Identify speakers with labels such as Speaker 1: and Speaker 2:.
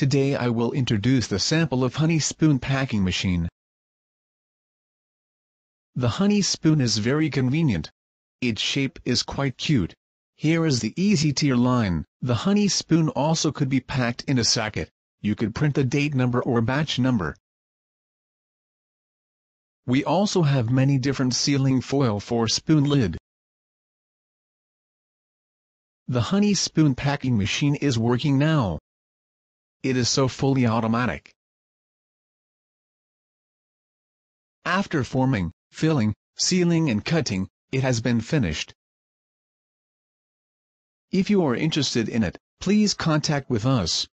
Speaker 1: Today I will introduce the sample of Honey Spoon packing machine. The Honey Spoon is very convenient. Its shape is quite cute. Here is the easy tear line. The Honey Spoon also could be packed in a sacket. You could print the date number or batch number. We also have many different sealing foil for spoon lid. The Honey Spoon packing machine is working now. It is so fully automatic. After forming, filling, sealing and cutting, it has been finished. If you are interested in it, please contact with us.